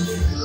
Simameni.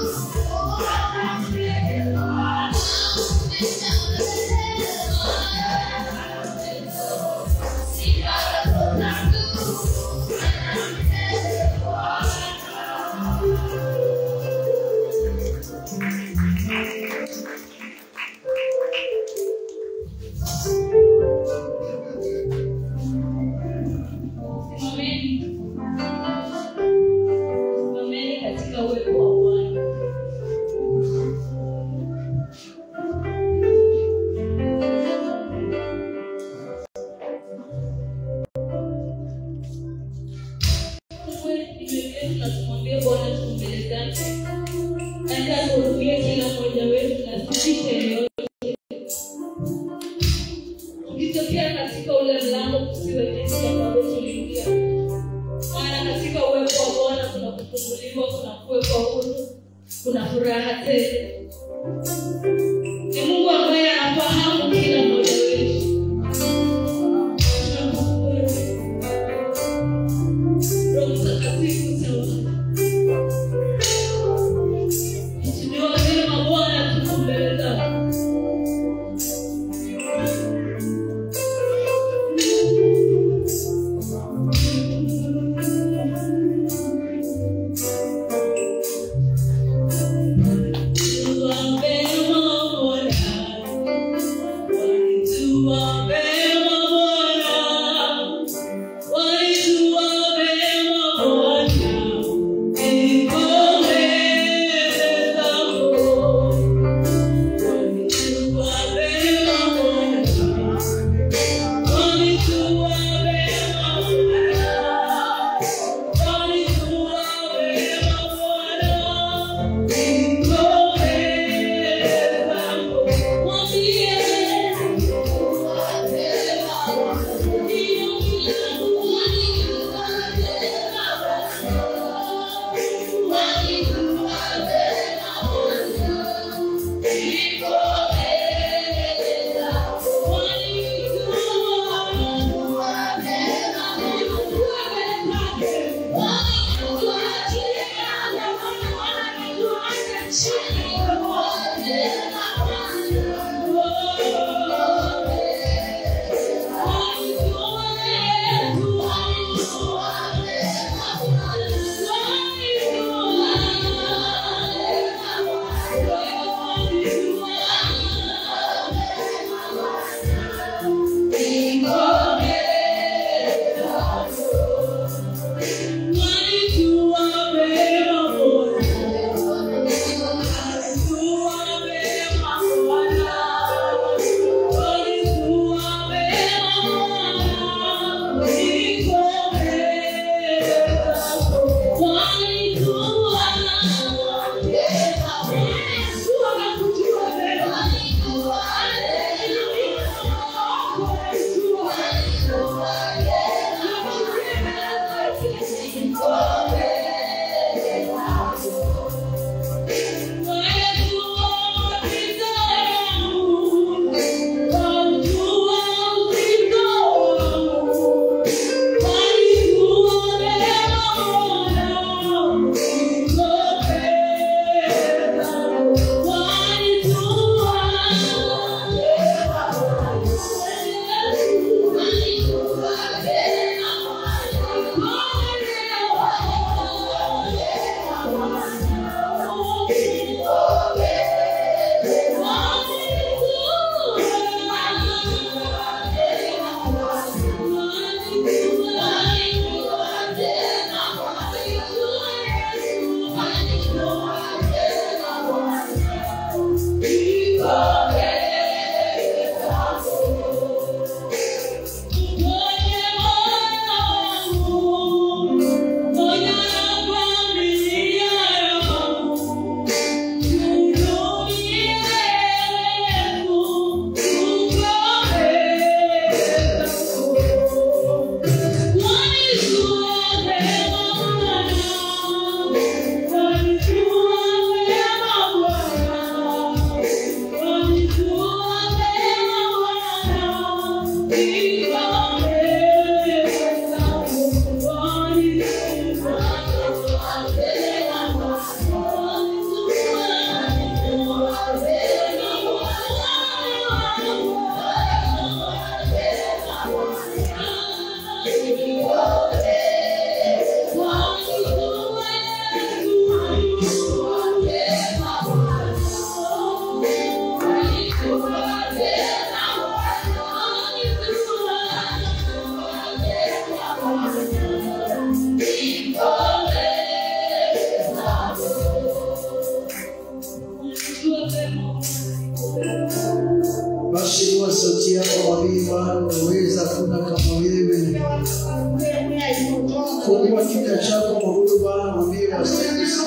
Mwambie wakija chako kwa huduma, mwambie wasaidizi,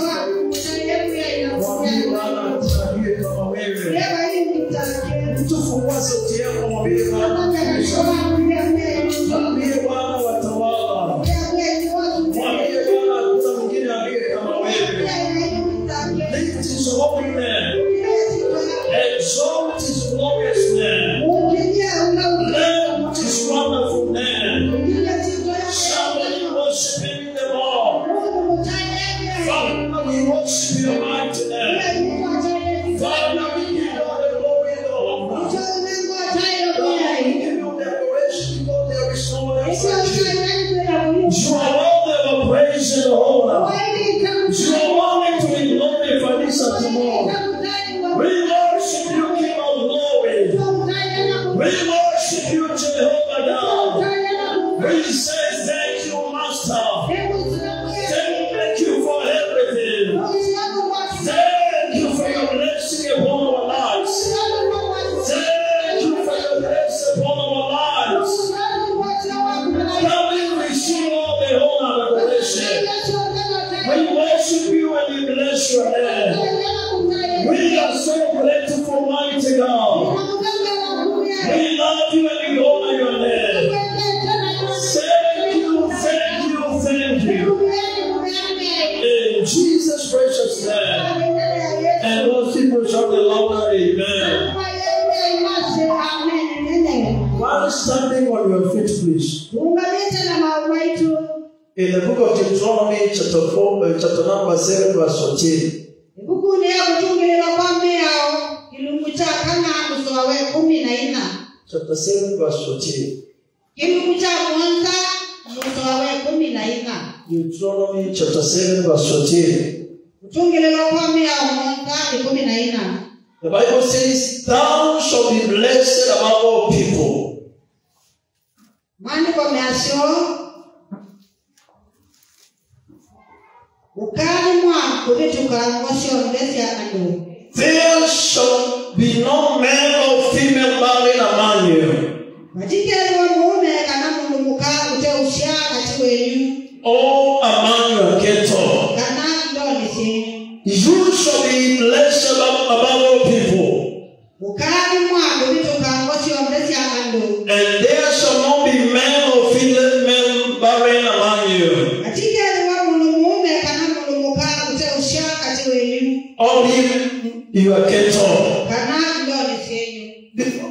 mwambie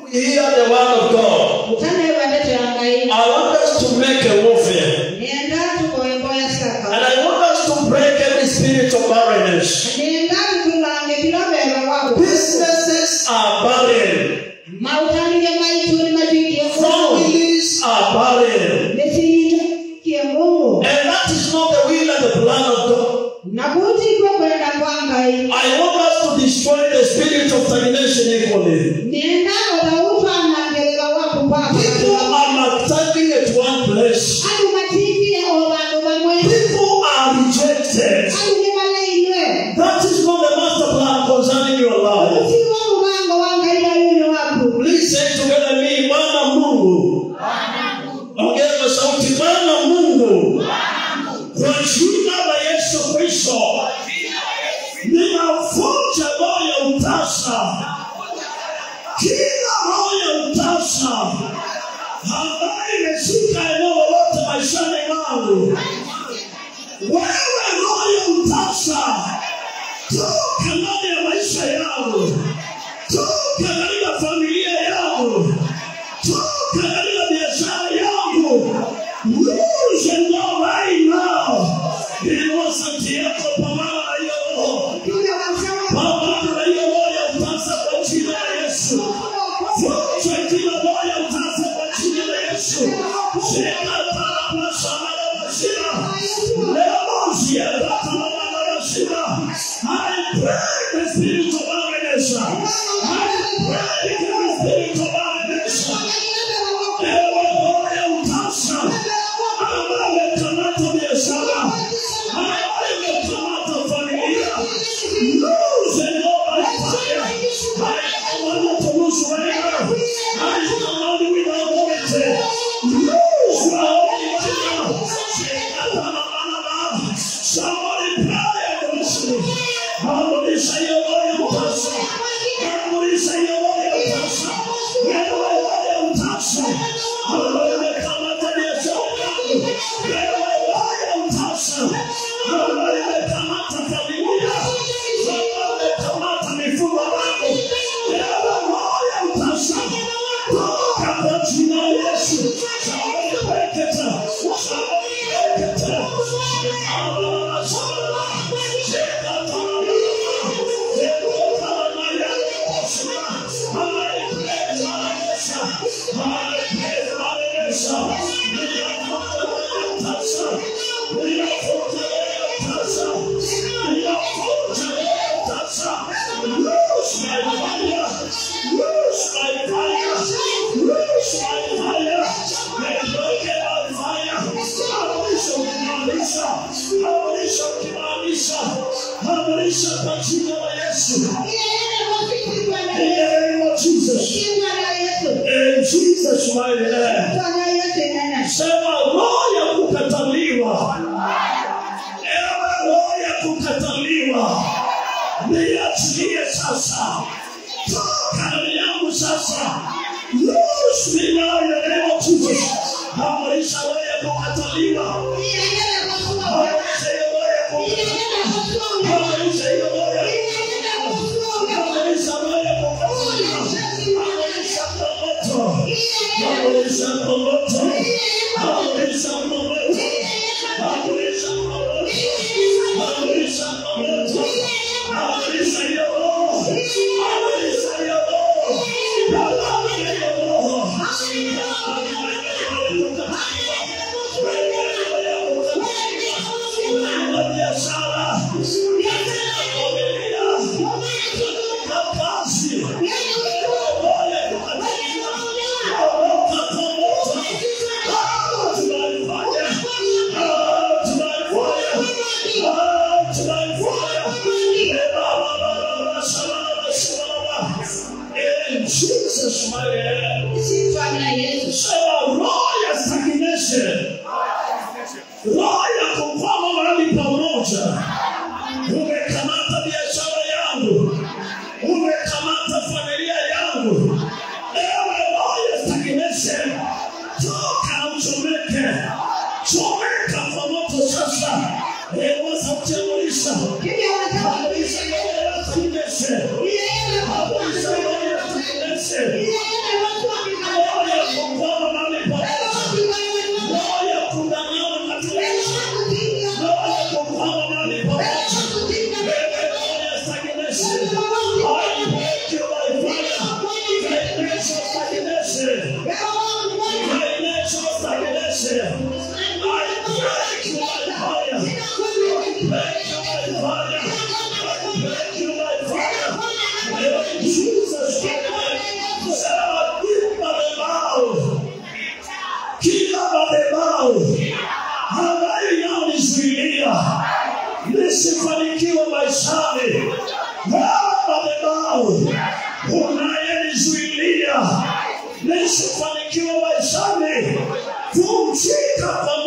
Hear the word of God. I want Bishop of Junior Yesu. In the name of Jesus. In Jesus' mighty madhabahu unayenizuilia Full maishani, vunjika pamoja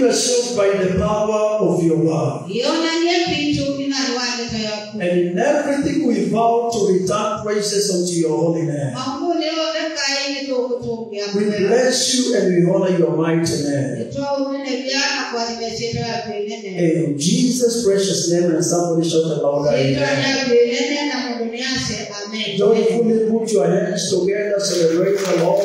Yourself by the power of your word. ionanie vitu vinaliwaleta yaku And in everything we vow to return praises unto your holy name. maunguni otekai nitukutungia We bless you and we honor your mighty name. nitwaumine vyana kwa nimesito yako inene In Jesus' precious name, and somebody shout aloud, sito Amen. yako inene na mungu niase amen Joyfully put your hands together, celebrate the Lord.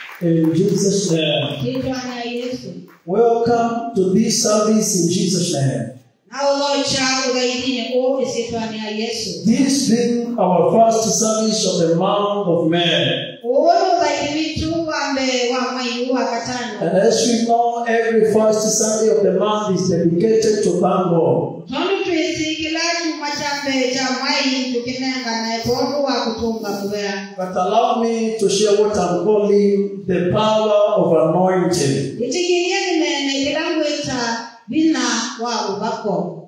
In Jesus' name. Welcome to this service in Jesus' name. This being our first service of the month of May. And as we know, every first Sunday of the month is dedicated to thank God. But allow me to share what I'm calling the power of anointing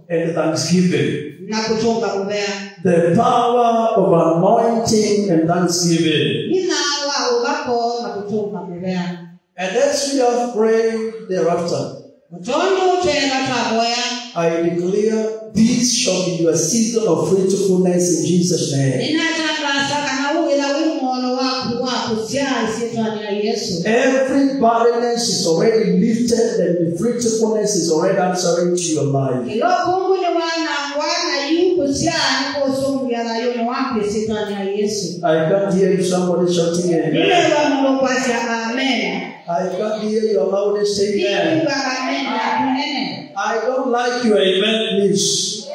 and thanksgiving. na kutunga kubea The power of anointing and thanksgiving. bina wa ubako na kutunga kubea And as we have prayed thereafter, mutondo twega twaboya I declare this shall be your season of fruitfulness in Jesus' name. ninatangasa kana uwila wimono waku wakusya isietwanila yesu Every barrenness is already lifted and the fruitfulness is already answering to your life. ilo kungu ni wana wana yukusya nikusungyala yono waku isietwanila yesu I can't hear you somebody shouting amen. Nilewa mulokwasya amen I can't hear your loudest amen. I don't like your amen, please.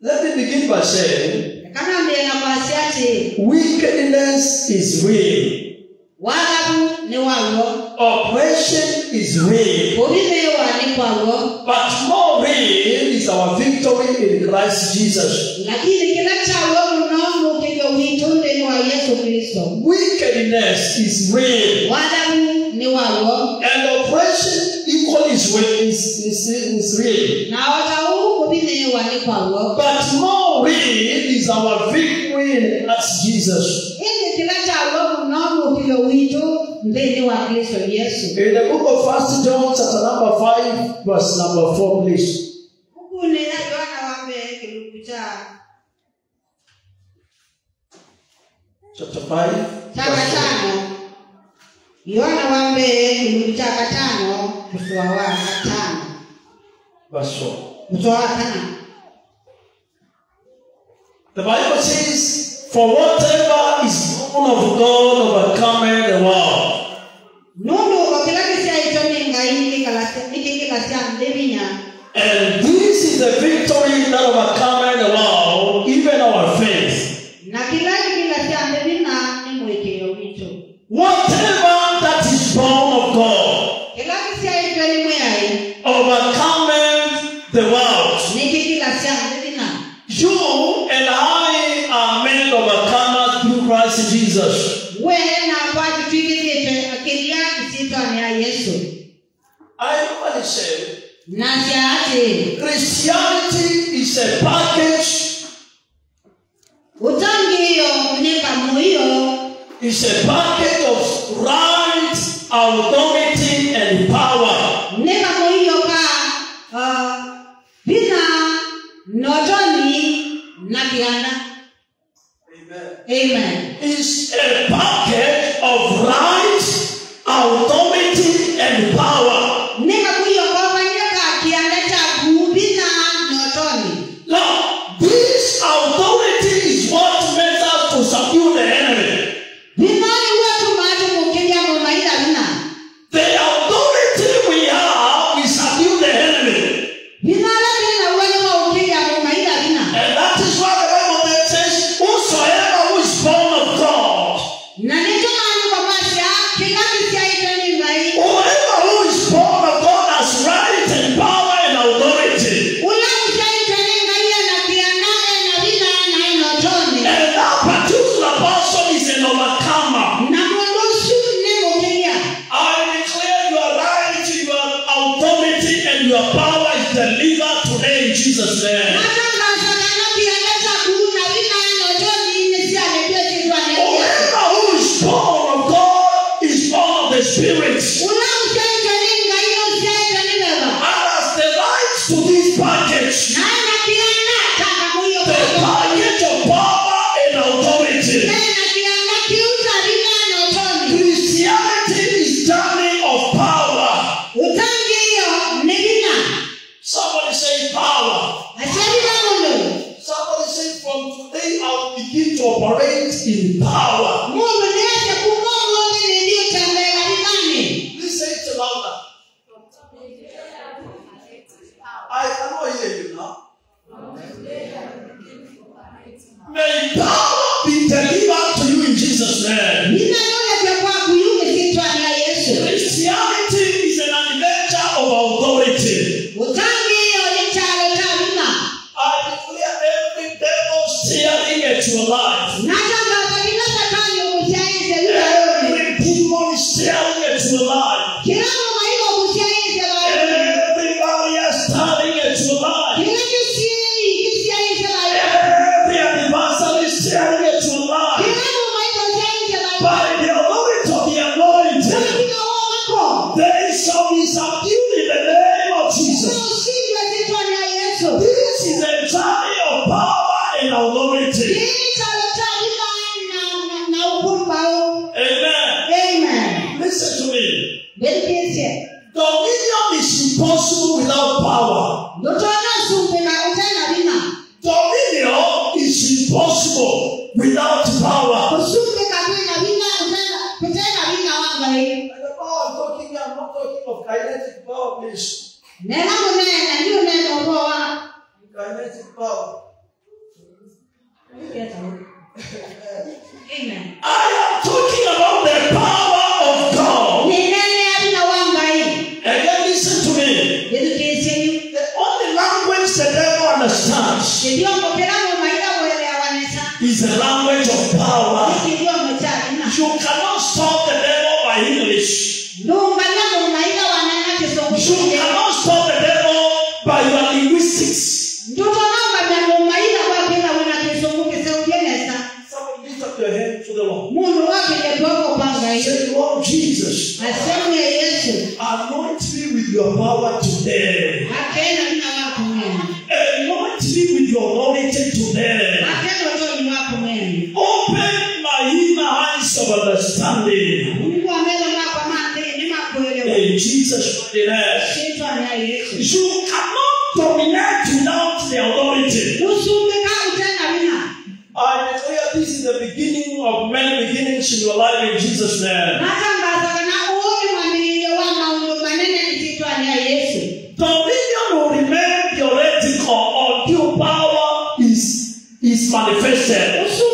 Let me begin by saying kana mbyena kwasya ati wickedness is real, wagabu ni wawo oppression is real, obibewa ni kwawo but more real is our victory in Christ Jesus. Kristo Wickedness is real, wadamu ni wawo and oppression equally is, real- is, is, is real. na watauu kubinewa ni kwawo But more real is our victory in Christ Jesus. ili kila chawo muno mukike uitu ndeni wa kristo yesu In the book of First John, chapter number 5, verse number 4, please. Chapter 5. chaka verse tano yohana wambe kilungu cha tano mstari wa tano 4. Verse 4. mswa wa tano The Bible says, For whatever is born of God overcometh the world. nundu wakilakisia itoninga ikikilasya mdevinya And this is the victory that overcometh the world, even our faith. na kila Yesu. Neno kunena ndio linalokoa. Nikanesi Paul. Amen. I am talking about the power of God. And then listen to me. The only language the devil understands is the language of power. You cannot stop the devil by English. You cannot stop the devil by your linguistics. Mtoto lift up your head to the Lord. Say Lord Jesus. Anoint me with your power today. Jesus on the earth. You cannot dominate without the authority. And this is the beginning of many beginnings in your life in Jesus' name. Dominion will remain theoretical until power is, is manifested.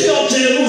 se eu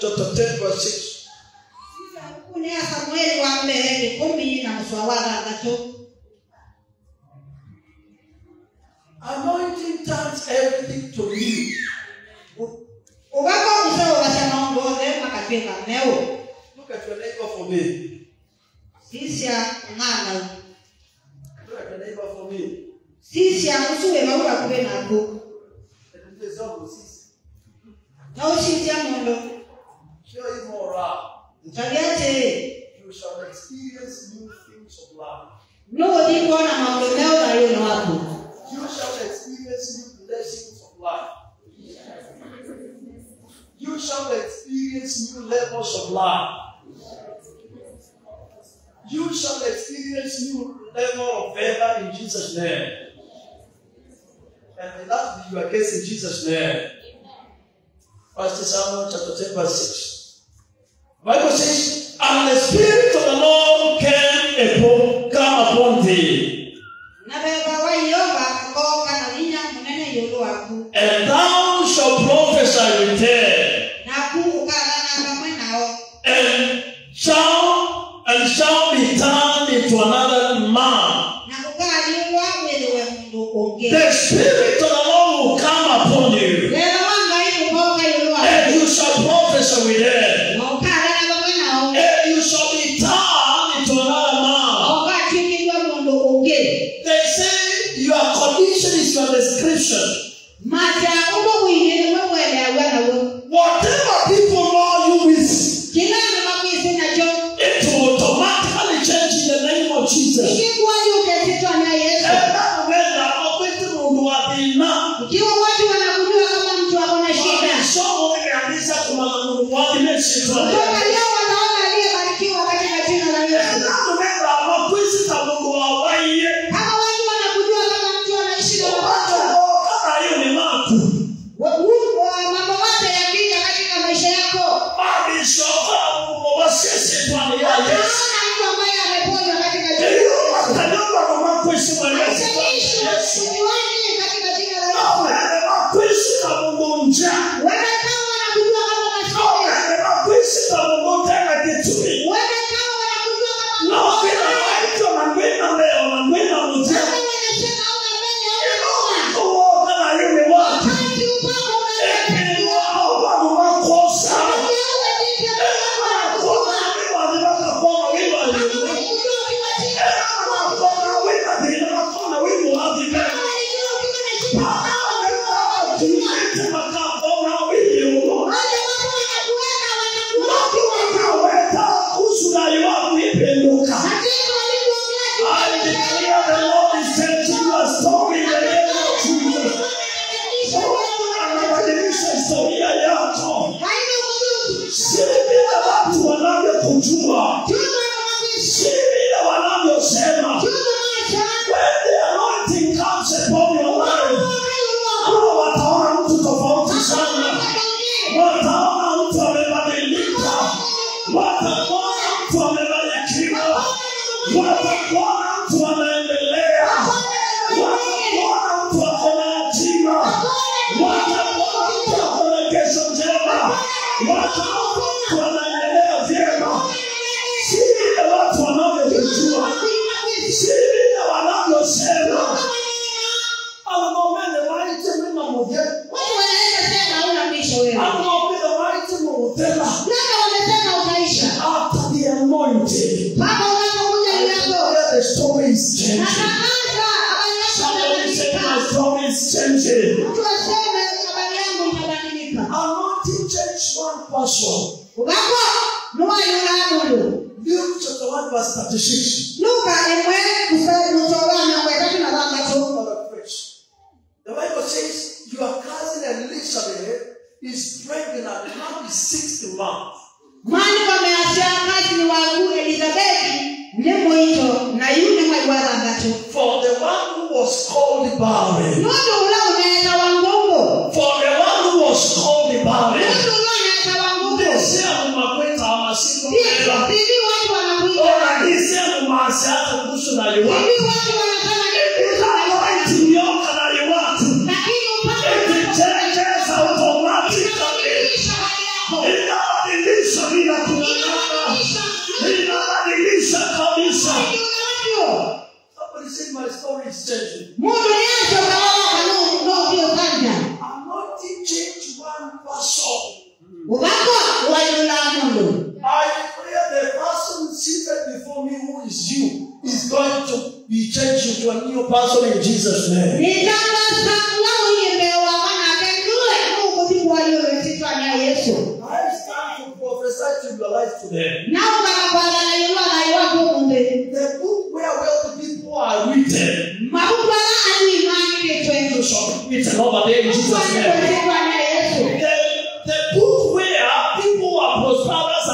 chapter 10 verse 6 anointing turns everything to new. Look at your neighbor for me. Sisia ng'ana look at your neighbor for me. Sisia musuwe maura kube naku na ucicia mundu You shall experience new things of life. Nobody kuwa na maendeleo yaliyo na watu. You shall experience new blessings of life. You shall experience new levels of life. You shall experience new level of favor in Jesus' name. And may that you. your case in Jesus' name. First Samuel chapter 10, verse 6. Bible says, and the Spirit of the Lord came upon, came upon thee,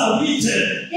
submitted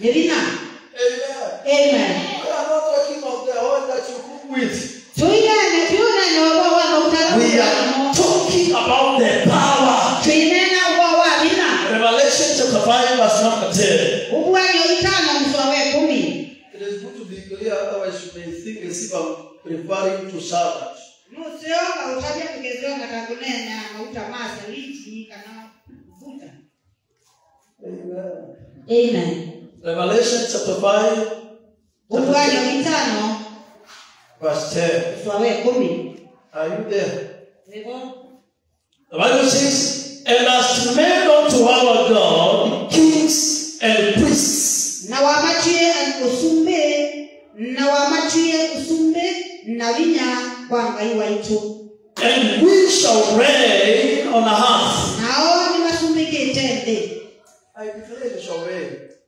Helena. Amen. Amen. We are not talking the that you cook with. We are talking about the power. Revelation It is good to be clear, otherwise you may think as if I'm referring to. Amen. Amen. Revelation chapter 5 verse 10. Are you there? The Bible says, and as men unto our God kings and priests. And we shall reign on the earth. I declare you shall reign.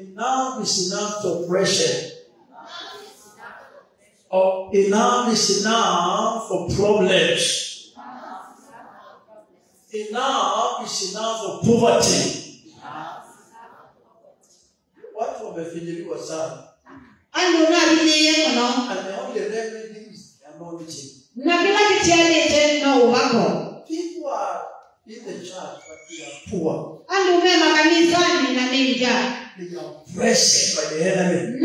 enough is enough to oppression. Or enough is enough for problems. Enough is enough for poverty. What for the Aliona was that? And Ameonge remedies ambayo chini. Na kila kitu yale tena ubako. People are in the church but they are poor. Aliona makanisani na menja. They are pressed by the enemy.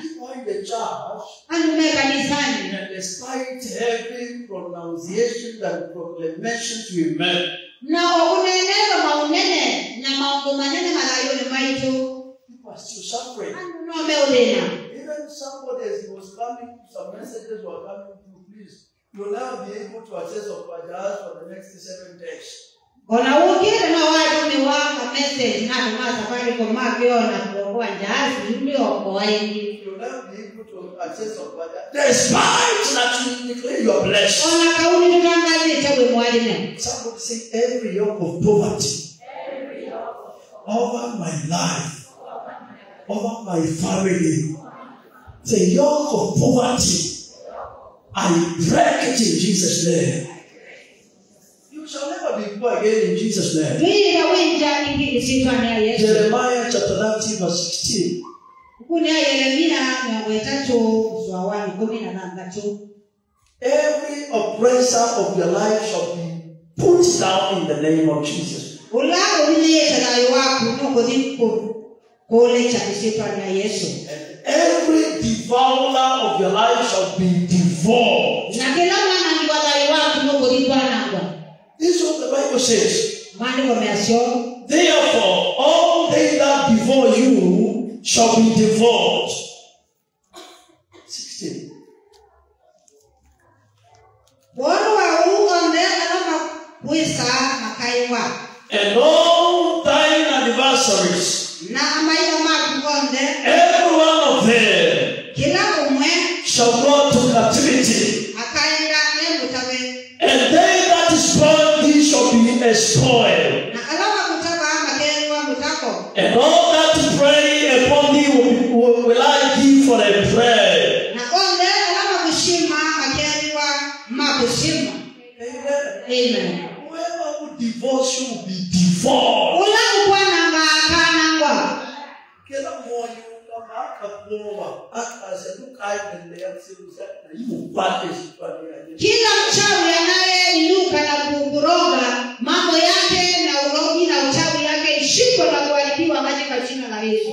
People in the church andu me kanisani. and despite heavy pronunciations and proclamations we make na okunenero maunene na maundu manene mathayuni maitu. people are still suffering andu no meuthina even somebody as was coming some messages were coming through please you'll now be able to access of Bajas for the next seven days ona ukire no watumiwa ka message nadu ma safaricom makiona kuokoa njaasi uliokoa ingi You'll now be able to access of Bajas despite that you declare you are blessed Somebody say every yoke of poverty over my life, over my family. The yoke of poverty, I break it in Jesus' name. You shall never be poor again in Jesus' name. twiyira winja ingili sitwane ya yesu Jeremiah chapter 30, verse 16. kuni ya yeremia miongo itatu mswa wani kumi na thanthatu Every oppressor of your life shall be put down in the name of Jesus. ula uthithiite thayo waku nukuthi kulecha isitwane ya yesu And every devourer of your life shall be devoured. so the Bible says. Therefore, all they that before you shall be devoured. 16. And all thine adversaries, every one of them shall go shall be spoiled. na ala makutaka makerwa mutako And all that prey upon thee will, will, will I give for a prey. na onthe ala makushima makerwa makushima Amen. amen Whoever who divorce you will be divorced. ula ukwananga akanangwa kila mmoja kama kujiunga na kuvuroga mambo yake na urogi na uchawi yake ishiko na kuharibiwa kwa jina la Yesu.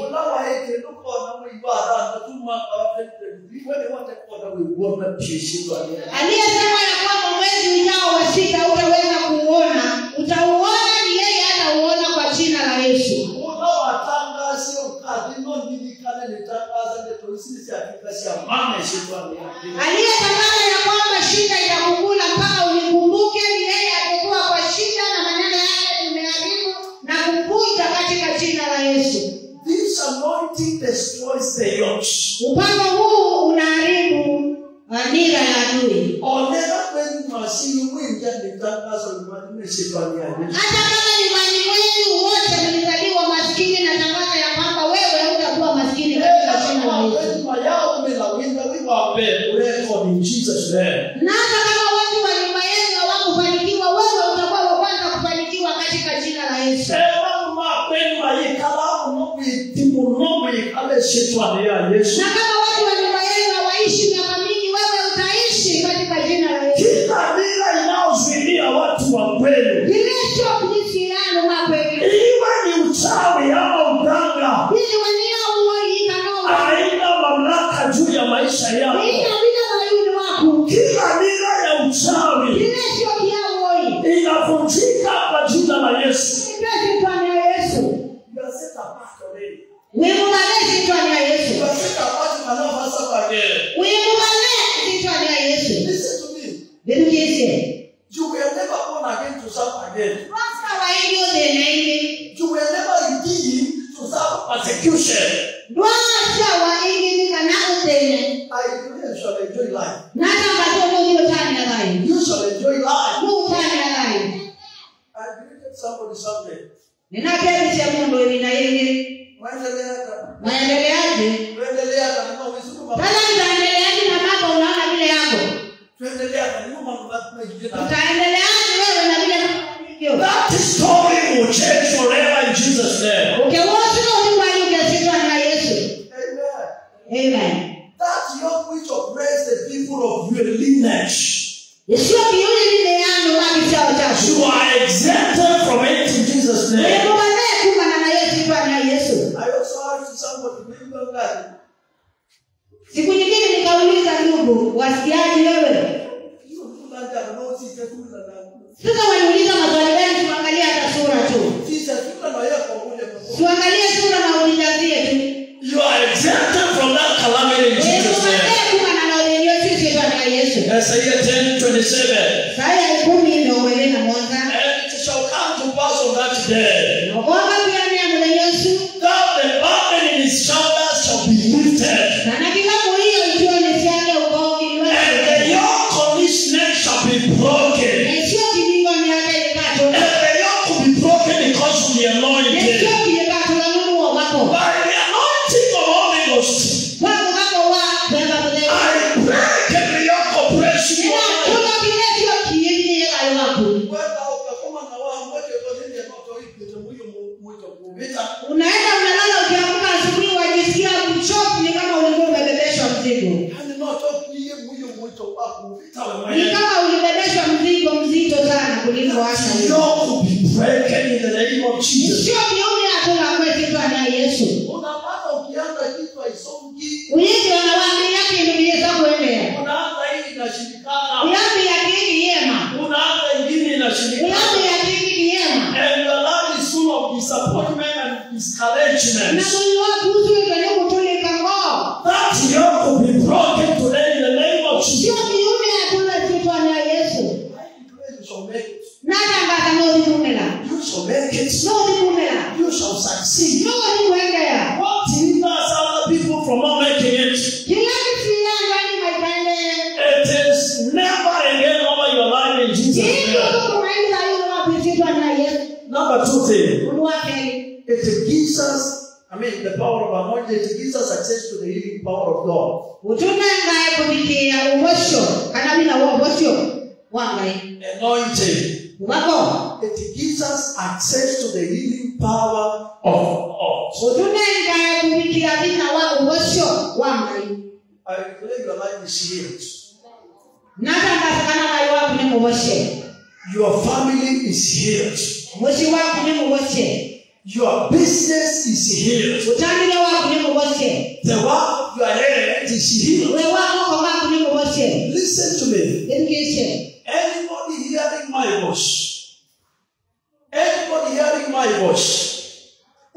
Aliyesema ya kwamba mwezi ujao wa sita utaweza kuuona, utauona ni yeye anauona kwa jina la Yesu aliyetangaza ya kwamba shida itakukula mpaka unikumbuke ni yeye atakuwa kwa shida na maneno yake tumeharibu na kukunja katika jina la yesu. Upanga huu unaharibu manira nira ya adui hata kama na hata kama watu wa nyumba yenu hawakufanikiwa wewe utakuwa wa kwanza kufanikiwa katika jina la yesu. Na kama Ingawa ulibebeshwa mzigo mzito sana kuliko God. Utume ambaye kupitia uvosho kana bila huo One wangai. Anointing. Wako. It gives us access to the healing power of God. Utume ambaye kupitia bila huo uvosho wangai. I pray your life is healed. Natangaza nayo wapi ni muvoshe. Your family is healed. Mwishi wako ni muvoshe. Your business is healed. Utangile wako ni muvoshe. The work You are hearing. Wẹ̀wá ọkọ̀ máa kún ní kò bọ́ sí ẹ̀. Listen to me. Education. Anybody hearing my voice? Anybody hearing my voice?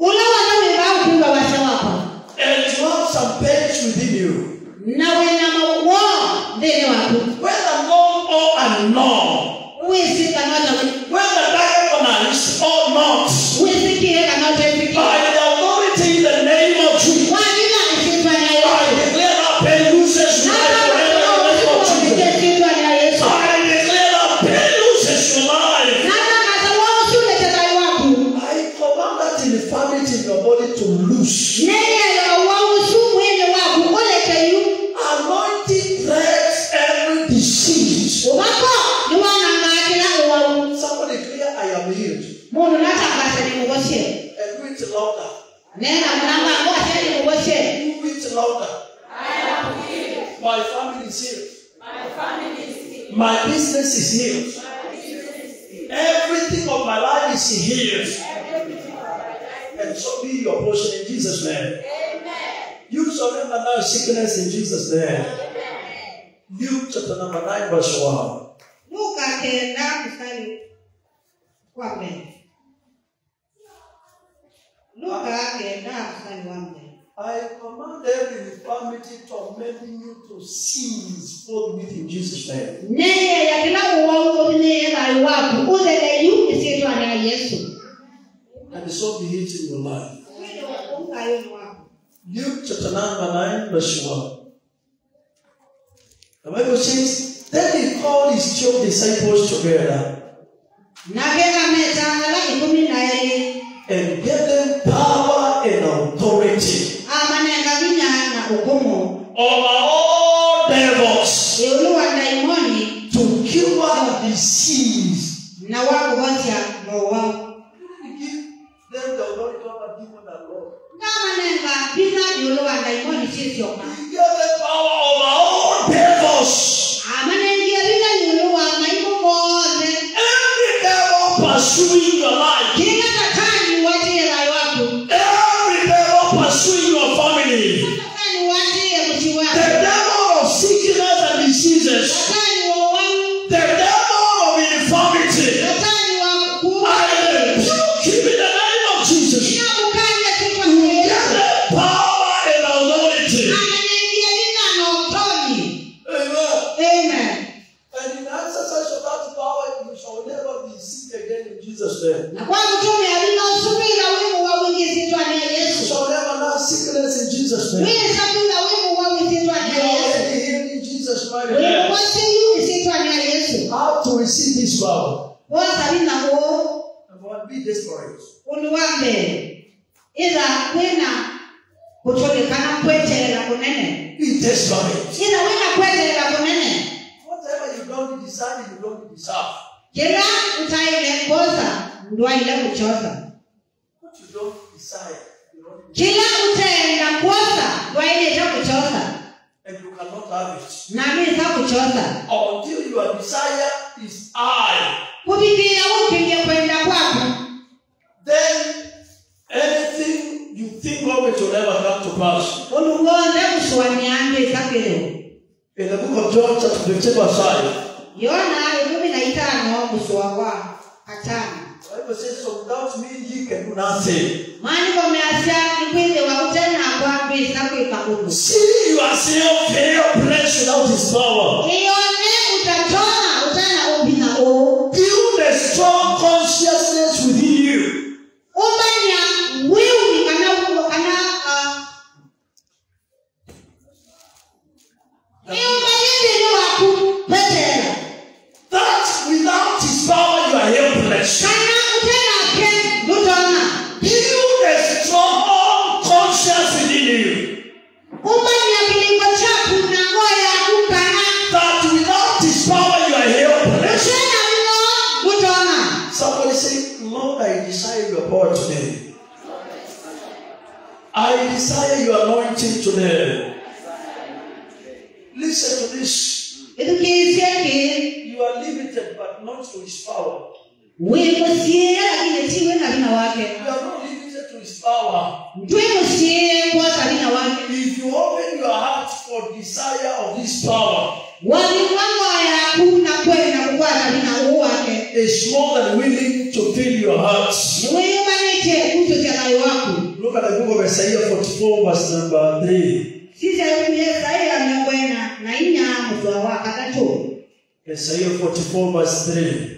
Wùlọ́wọ́ náà mi bá kú bàbá ṣe wà pa. And you have some pains within you. Nàwé nàmọ̀ wọ́n dé ní wàá kú. Whether long or unknown. Wíìsì sickness is healed. Everything of my life is healed. And so be your portion in Jesus' name. Amen. You surrender now sickness in Jesus' name. Amen. Luke chapter number 9, verse 1. I command every infirmity tormenting you to cease forthwith in Jesus' name. And so be it in your life. Luke chapter 9, 9 verse 1. The Bible says, Then he called his twelve disciples together. na wao wacha mowao kama nenga bila yolo andaimoni chisioma Ew. Four by three.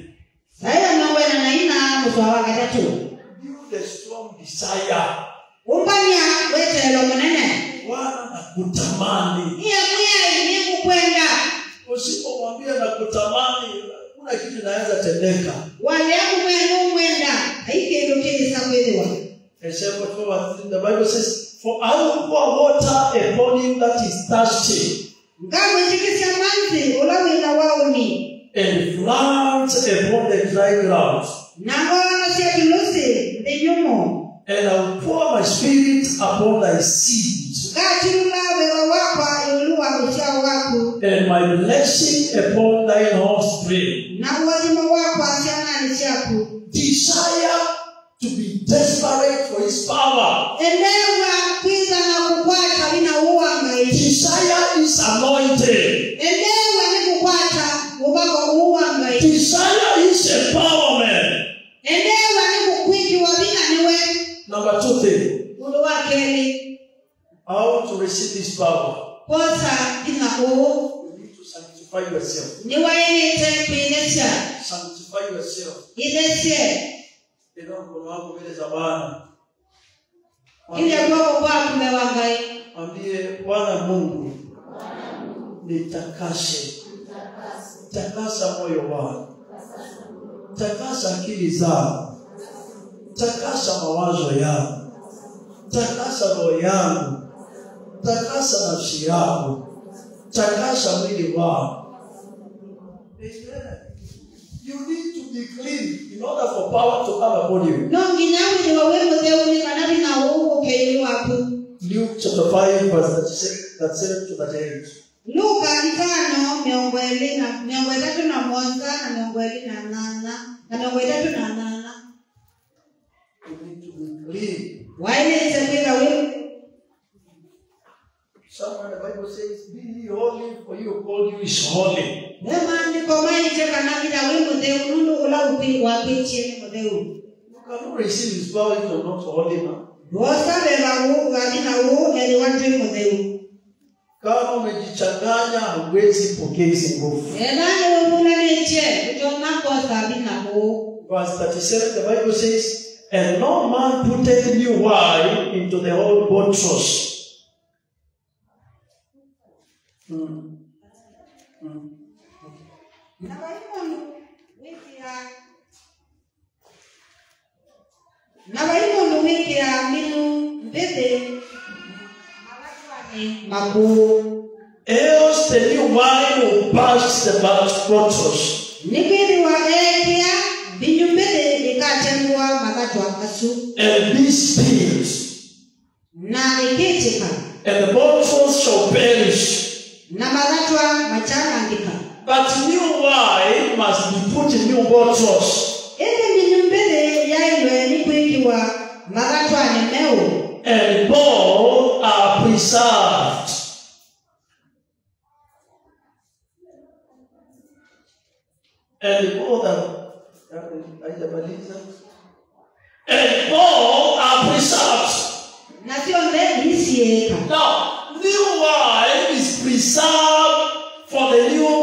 ambie bwana mungu nitakase. Takasa moyo wao takasa akili zao takasa mawazo yao takasa roho takasa nafsi yangu. Takasa mwili wao You need to be clean in order for power to come upon you. No, 5 verse 36, 37 to 38. Luka ntano miongo na miongo itatu na moja na miongo na nana na miongo itatu na nana. Waile itabira wewe. The Bible says, Be ye holy, for you called you is holy. Ne maandiko maite kana kila wimu deu nundu ula upi wapichie ni mudeu. You cannot receive his power if you are not holy man. Wasabebawo wabinawo ɛni wate. Kama umejichanganya huwezi pokea nguvu. Ebayo muna neche. Verse 37, the Bible says, And no man putteth new wine into the old bottles. Hmm. Hmm. Na vaimonu wikira minu mbithi mavatwani makuu Else the new wine will burst the bat- bottles. nikwithiwa ekia vinyu mbithi ikatengwa makatwa asu and be spilled, na ikitika and the bottles shall perish. na makatwa machanangika But new wine must be put in new bottles, ithi vinyu mbithi yailwe nikwikiwa makatwani meu and both are preserved. And both are, and both are preserved. na cionthe isiika Now, new wine is preserved for the new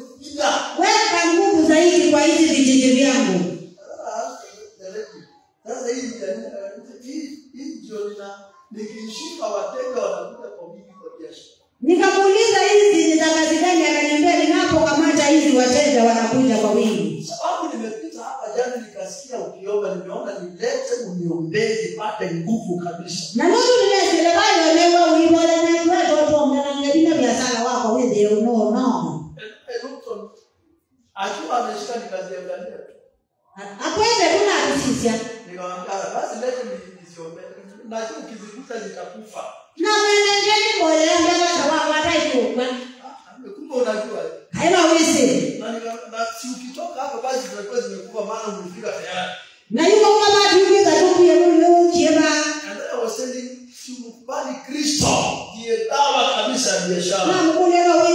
weka nguvu zaidi kwa hizi vijiji vyangu. Ah, nikamuuliza hizi ni za kazi gani akaniambia ninapokamata hizi wateja wanakuja kwa wingi sababu nimepita hapa jana nikasikia ukiomba nimeona nilete uniombee nipate nguvu kabisa. Na alikuwa ameshika nikaziangalia tu akwende tu na alisizia nikamwambia basi lete nisiombee basi ukizigusa zitakufa na mwenenjeni bolea mbele sababu hata ikuuma ah, ah, kumbe unajua. Haina wizi. Basi ukitoka hapo basi zinakuwa zimekufa maana ulifika tayari. Na yuko kwa maji ukiza tu kuye mungu kiema. Anasema wasende tumkubali kristo. Ndiye dawa kabisa ya biashara. Na mungu leo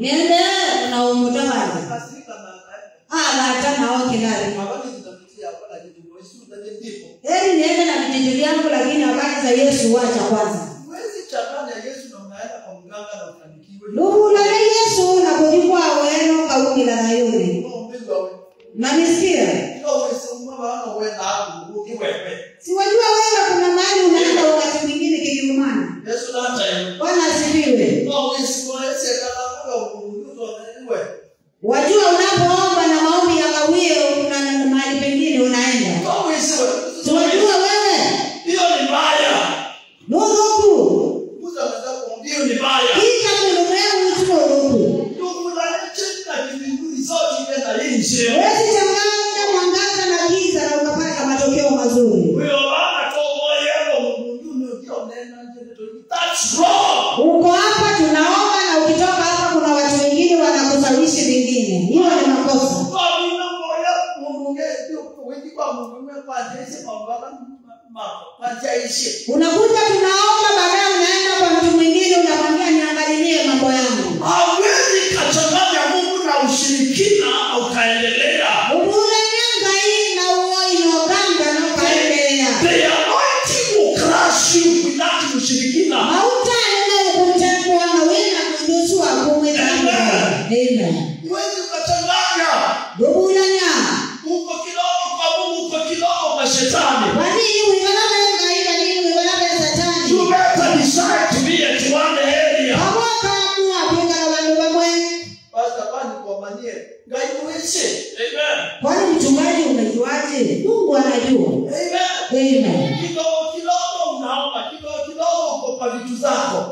nende unaumutawale avatanawo ah, kilale heri niende na vitendo vyangu lakini habari za yesu wacha kwanza. Luulale yesu nakuvikwa weno kaukilala yule nami nje unakuja tunaomba baadaye unaenda kwa mtu mwingine unamwambia niangalilie mambo yangu. Awezi kachanganya mungu na ushirikina ukaendelea tu. Amen. Amen.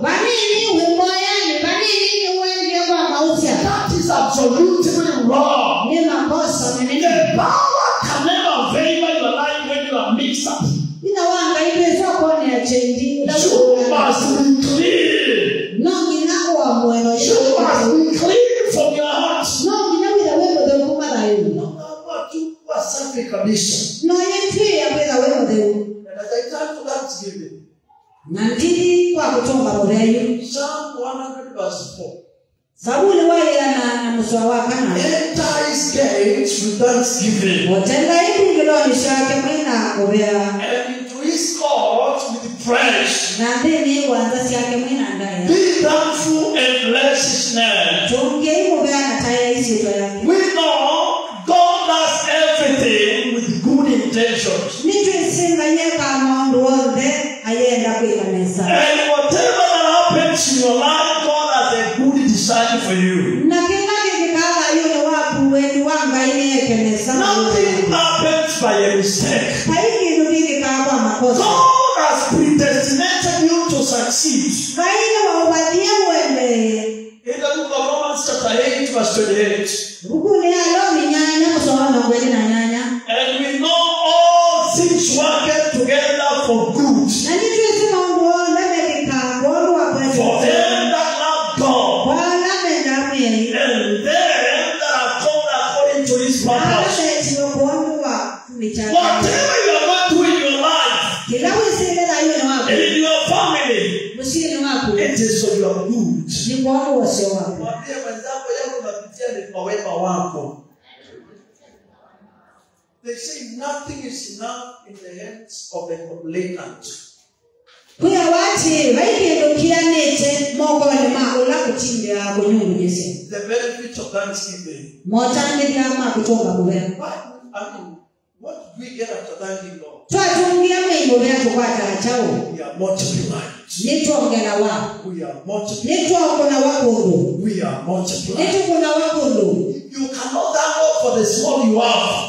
Kwa nini wewe nandiri kwakutonga kwa Psalm 100 verse 4. na muswa wa kana Enter his gates with mwina kuvea na ndini wanza syake mwina ndaya. to you. Nothing happens by a mistake. God has predestinated you to succeed. In the book Romans chapter 8 verse 28. They say nothing is enough in the hands of the complainant. The benefit of thanksgiving. What, I mean, what do we get after thanking God? We are multiplied. nitwongenawa nitwakona wakundu nitugona wakundu You cannot thank God for the small you have.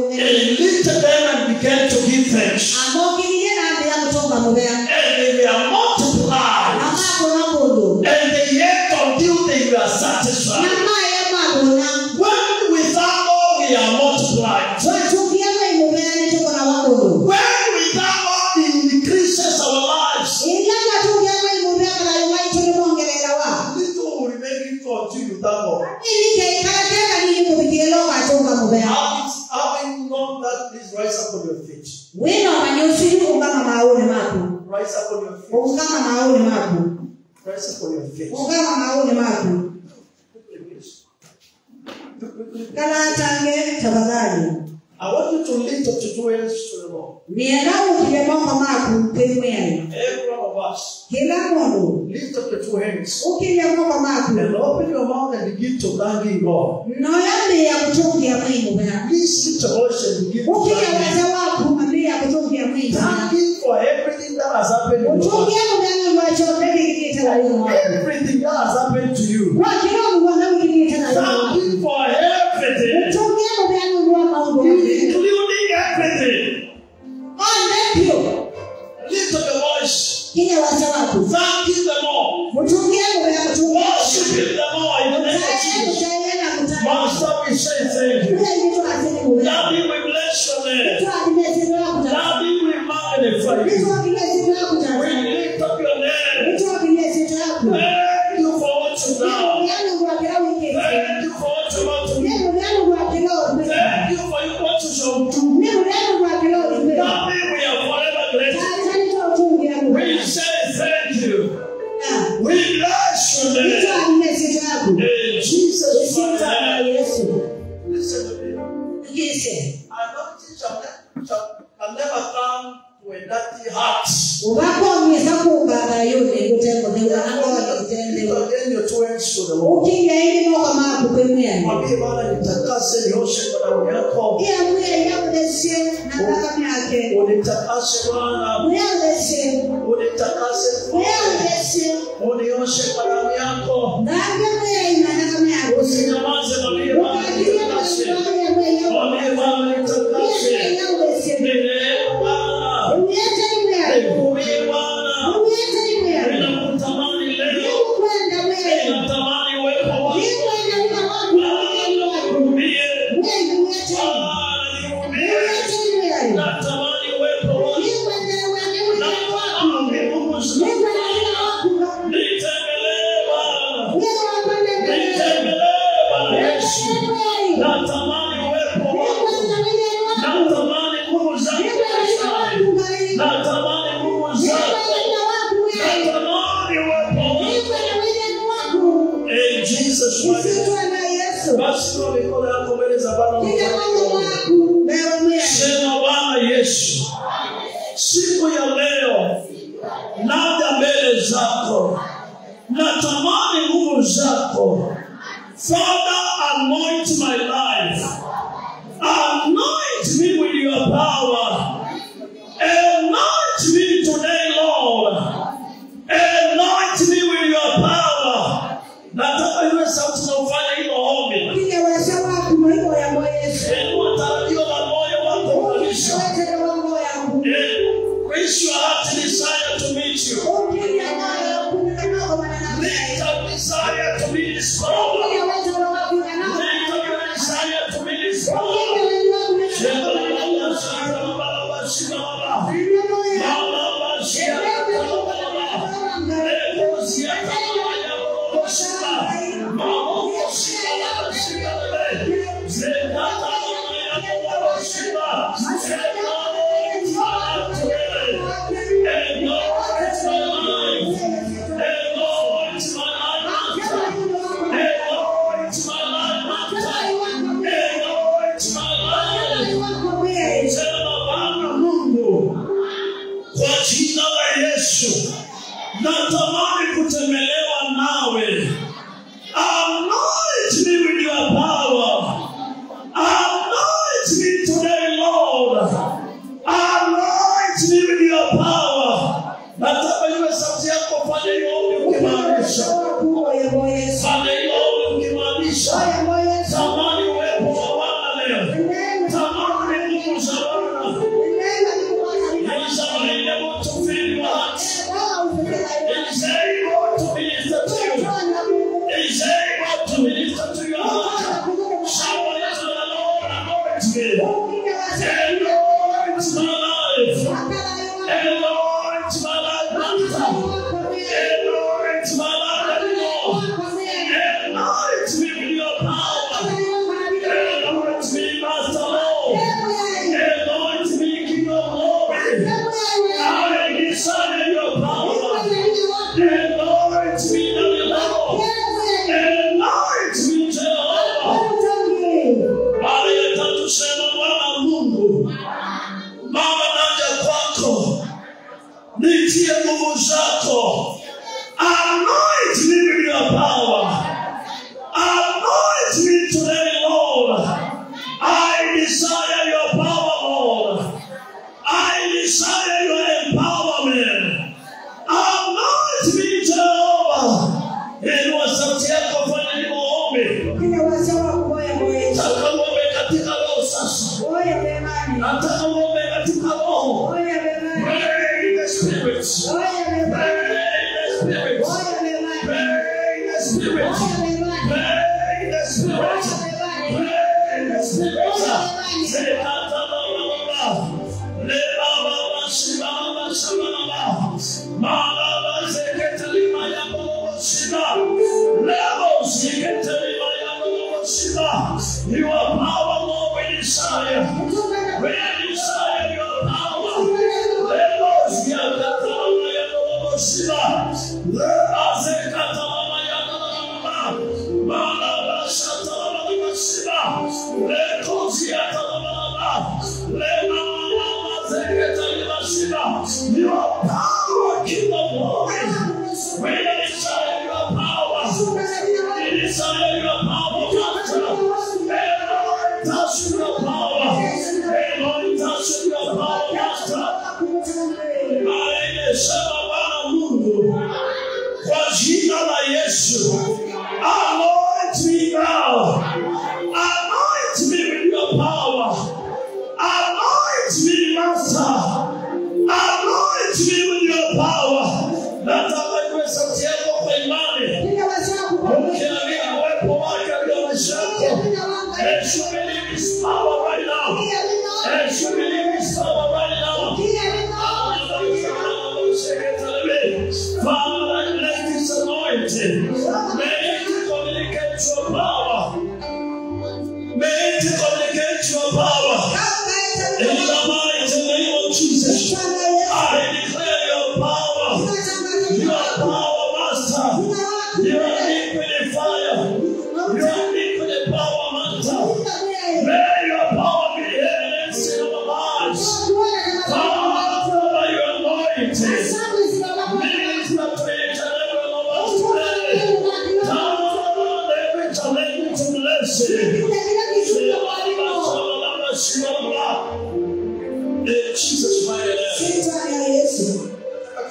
he lifted them and began to give thanks. kanachange tafadhali I want you to lift up your hands to the Lord. Every one of us. Lift up your two hands. And open your mouth and begin to thank God. Please lift your voice and begin to thank Him. Thank Him for everything that has happened to you. Everything that has happened to you. Thank including everything. I thank you. Lift up your voice. the Lord. Worship Worshiping them all in the name of Jesus. Master, we say thank you. Daddy, we bless your name. ulitakase yoshindwa damu yako. Pia mle yako deshe na baraka yake. Ulitakase wao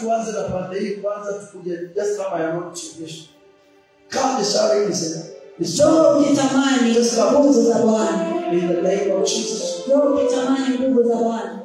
tuanze na pande hii kwanza, tukuje just kama yanayotuchekesha. Kaa mishahara hii nisema Njoo ukitamani nguvu za Bwana. In the name of Jesus. Njoo ukitamani nguvu za Bwana.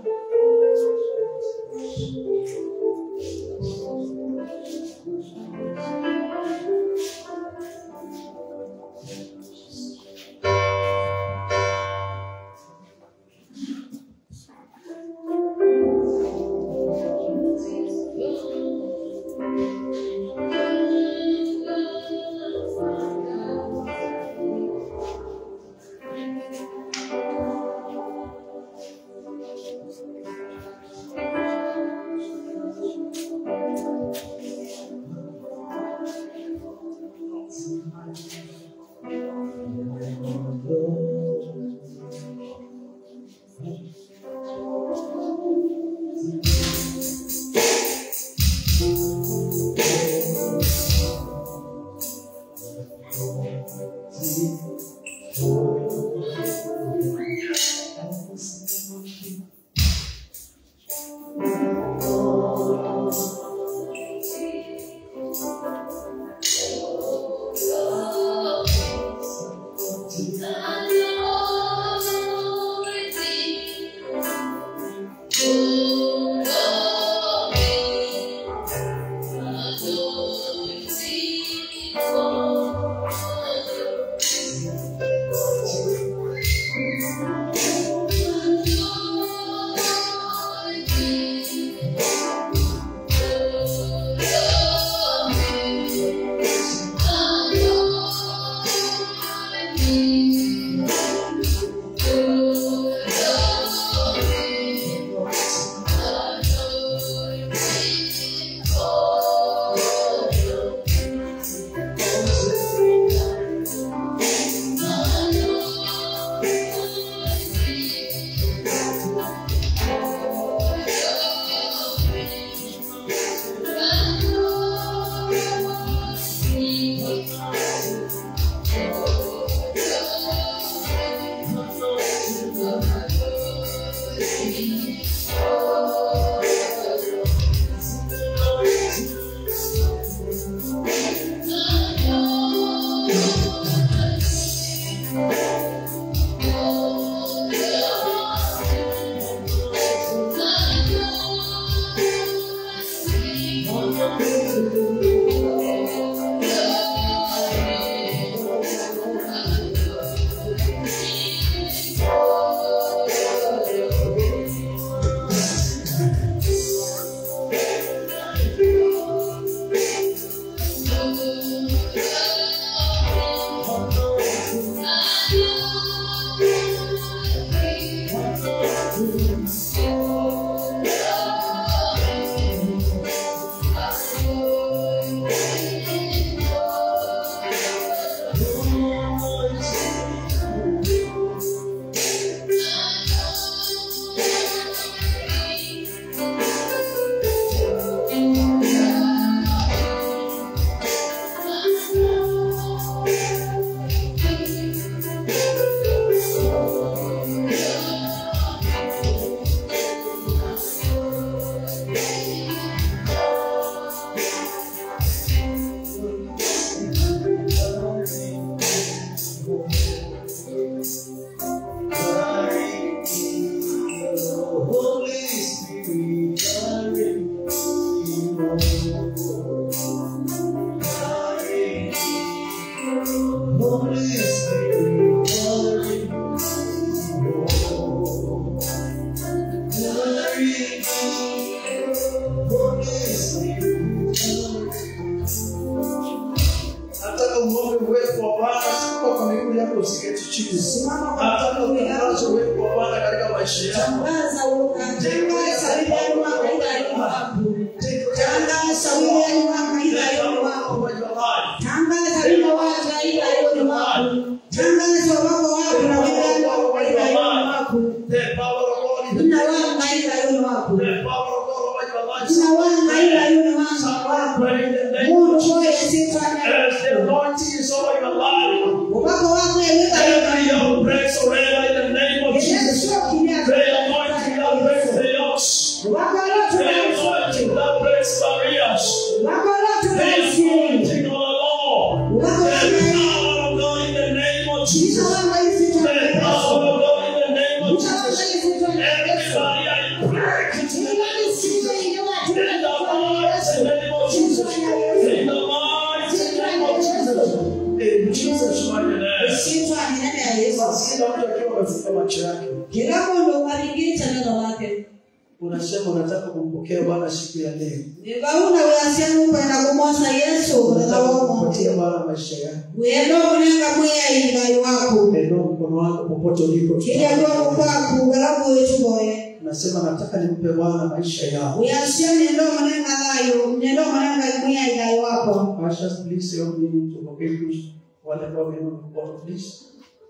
Maisha yako wendo munenga mwiyaingai waku endo mkono wako popote ulipo kirya gwaku kwaku galamu wetuboye unasema nataka nimpe bwana maisha yao wiasia nendo munenga thayu nendo munenga mwiyaingai wako Ushers, please help me to locate wale ambao wameinua please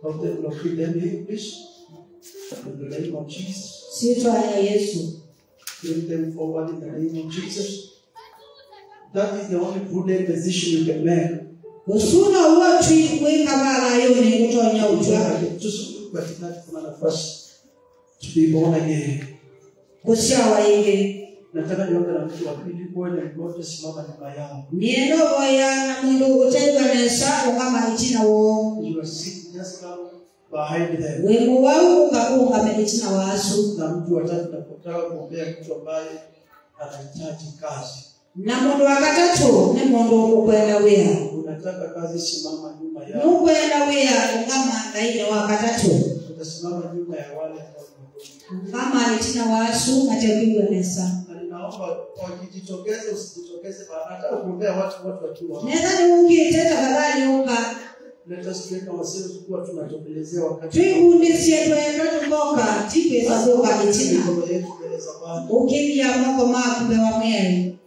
help them locate them here please in the name of Jesus sitwa ya yesu bring them forward in the name of Jesus that is the only prudent decision you can make usuna wotwi wekabalayo nengutonya utya kusyawayinge nataka niombe na wa mundu ukutendwa nesa ukama ichina wo wembo wau ukaungame ichina wasu. Na mtu watatu nakutaka kuombea mtu ambaye anahitaji kazi na mundu wa gatatu ni mundu ukwenda wia unataka kazi simama nyuma ya ukwenda wia ungama ndaile wa gatatu utasimama nyuma ya wale kama alitina wasu matekuiwe nesa. Ujitokeze usijitokeze maana hata kuombea watu watu wakiwa nadhani ungiteta kadhali unga twigundisye twenda tukoka. Tigwesa kuka itina. ukimya moko makumbe wa mweri